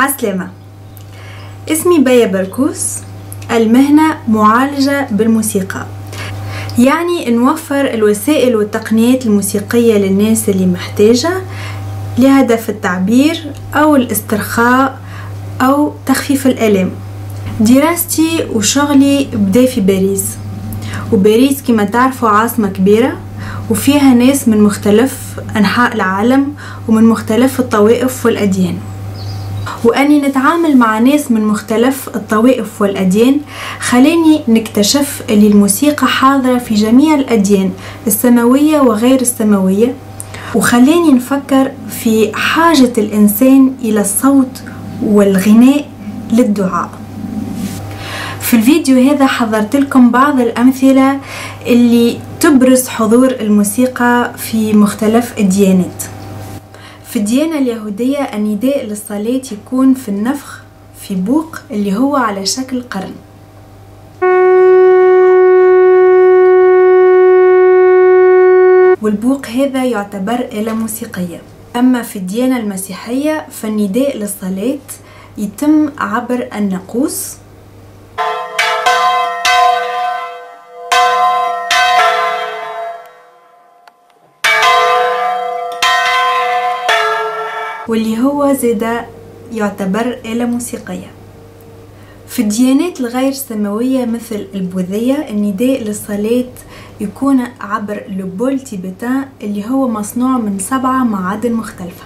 عسلامة. اسمي بيا بركوس المهنة معالجة بالموسيقى. يعني نوفر الوسائل والتقنيات الموسيقية للناس اللي محتاجة لهدف التعبير أو الاسترخاء أو تخفيف الآلام. دراستي وشغلي بدا في باريس. وباريس كما تعرفوا عاصمة كبيرة وفيها ناس من مختلف أنحاء العالم ومن مختلف الطوائف والأديان. وأني نتعامل مع ناس من مختلف الطوائف والأديان. خلاني نكتشف أن الموسيقى حاضرة في جميع الأديان السماوية وغير السماوية. وخلاني نفكر في حاجة الإنسان إلى الصوت والغناء للدعاء. في الفيديو هذا حضرت لكم بعض الأمثلة اللي تبرز حضور الموسيقى في مختلف الديانات في الديانة اليهودية النداء للصلاة يكون في النفخ في بوق اللي هو على شكل قرن. والبوق هذا يعتبر آلة موسيقية. أما في الديانة المسيحية فالنداء للصلاة يتم عبر الناقوس واللي هو زيدا يعتبر آلة موسيقية. في الديانات الغير سماوية مثل البوذية النداء للصلاة يكون عبر لوبول تيبتان اللي هو مصنوع من سبعة معادن مختلفة.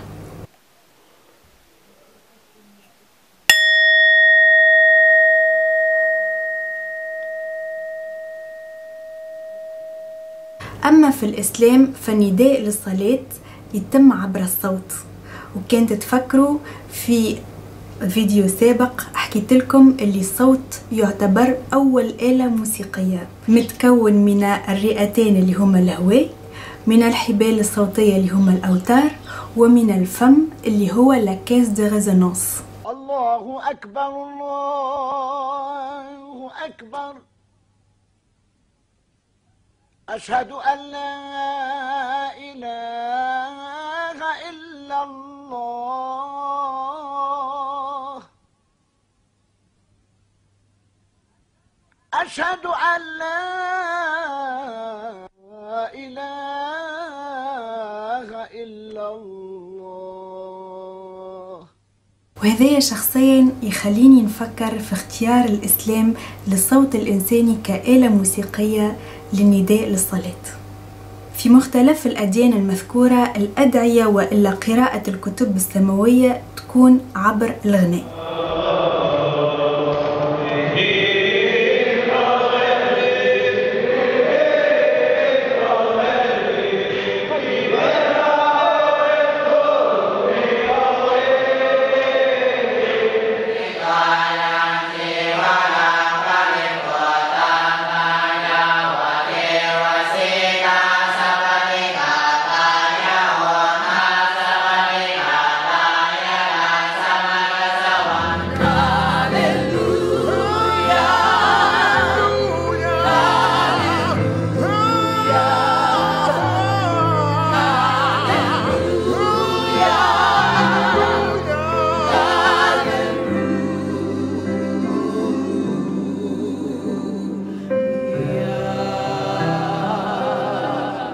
أما في الإسلام فالنداء للصلاة يتم عبر الصوت. وكانت تفكروا في فيديو سابق حكيت لكم اللي الصوت يعتبر أول آلة موسيقية متكون من الرئتين اللي هما الهواء من الحبال الصوتية اللي هما الأوتار ومن الفم اللي هو لاكاس دي ريزونانس. الله أكبر الله أكبر. أشهد أن لا إله أشهد أن لا إله إلا الله. وهذايا شخصيا يخليني نفكر في اختيار الإسلام للصوت الإنساني كآلة موسيقية للنداء للصلاة. في مختلف الأديان المذكورة الأدعية وإلا قراءة الكتب السماوية تكون عبر الغناء.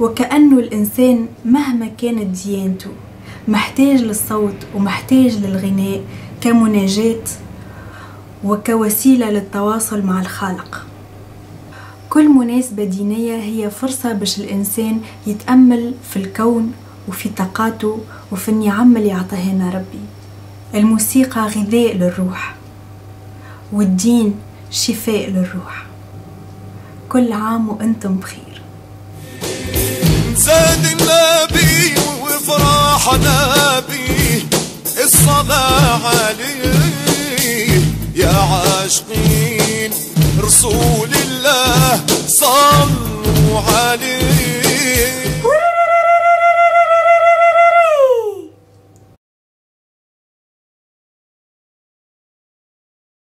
وكأنه الإنسان مهما كانت ديانته محتاج للصوت ومحتاج للغناء كمناجاة وكوسيلة للتواصل مع الخالق. كل مناسبة دينية هي فرصة باش الإنسان يتأمل في الكون وفي طاقاته وفي النعم اللي عطاهنا ربي. الموسيقى غذاء للروح والدين شفاء للروح. كل عام وأنتم بخير. زاد النبي وفرحنا بيه الصلاة عليه. يا عاشقين رسول الله صلوا